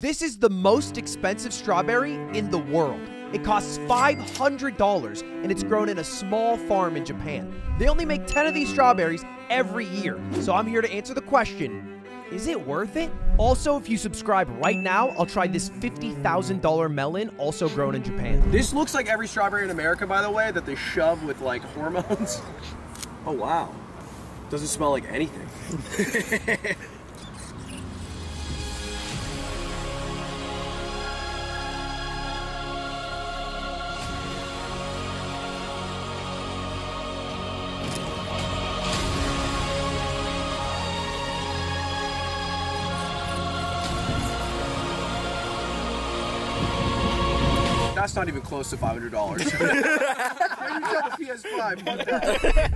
This is the most expensive strawberry in the world. It costs $500 and it's grown in a small farm in Japan. They only make 10 of these strawberries every year. So I'm here to answer the question is it worth it? Also, if you subscribe right now, I'll try this $50,000 melon, also grown in Japan. This looks like every strawberry in America, by the way, that they shove with like hormones. Oh wow. Doesn't smell like anything. That's not even close to $500. Maybe you got the PS5. fuck that.